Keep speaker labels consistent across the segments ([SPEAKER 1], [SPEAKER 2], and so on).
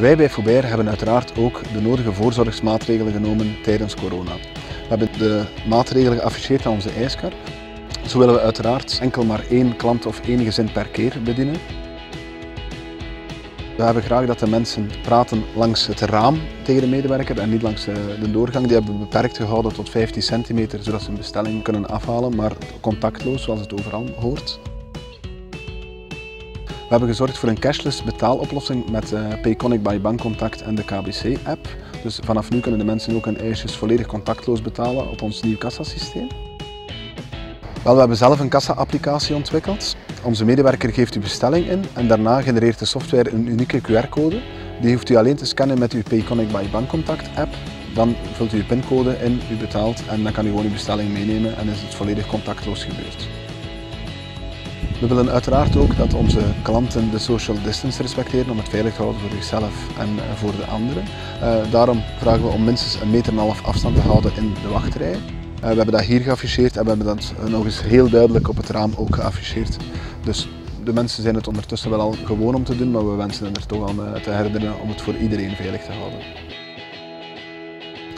[SPEAKER 1] Wij bij Foubert hebben uiteraard ook de nodige voorzorgsmaatregelen genomen tijdens corona. We hebben de maatregelen geafficheerd aan onze ijskar. Zo willen we uiteraard enkel maar één klant of één gezin per keer bedienen. We hebben graag dat de mensen praten langs het raam tegen de medewerker en niet langs de doorgang. Die hebben we beperkt gehouden tot 15 centimeter, zodat ze een bestelling kunnen afhalen, maar contactloos zoals het overal hoort. We hebben gezorgd voor een cashless betaaloplossing met uh, Payconic by Bankcontact en de KBC-app. Dus vanaf nu kunnen de mensen ook hun ijsjes volledig contactloos betalen op ons nieuw kassasysteem. Wel, we hebben zelf een kassa-applicatie ontwikkeld. Onze medewerker geeft uw bestelling in en daarna genereert de software een unieke QR-code. Die hoeft u alleen te scannen met uw Payconic by Bankcontact app. Dan vult u uw pincode in, u betaalt en dan kan u gewoon uw bestelling meenemen en is het volledig contactloos gebeurd. We willen uiteraard ook dat onze klanten de social distance respecteren om het veilig te houden voor zichzelf en eh, voor de anderen. Uh, daarom vragen we om minstens een meter en een half afstand te houden in de wachtrij. Uh, we hebben dat hier geafficheerd en we hebben dat nog eens heel duidelijk op het raam ook geafficheerd. Dus de mensen zijn het ondertussen wel al gewoon om te doen, maar we wensen er toch aan te herinneren om het voor iedereen veilig te houden.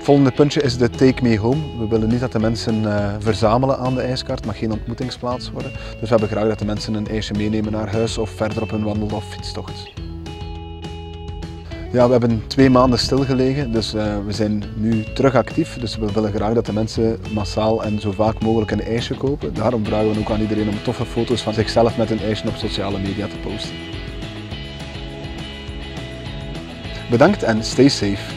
[SPEAKER 1] Volgende puntje is de Take Me Home. We willen niet dat de mensen uh, verzamelen aan de ijskaart, maar geen ontmoetingsplaats worden. Dus we hebben graag dat de mensen een ijsje meenemen naar huis of verder op hun wandel- of fietstocht. Ja, we hebben twee maanden stilgelegen, dus uh, we zijn nu terug actief. Dus we willen graag dat de mensen massaal en zo vaak mogelijk een ijsje kopen. Daarom vragen we ook aan iedereen om toffe foto's van zichzelf met een ijsje op sociale media te posten. Bedankt en stay safe.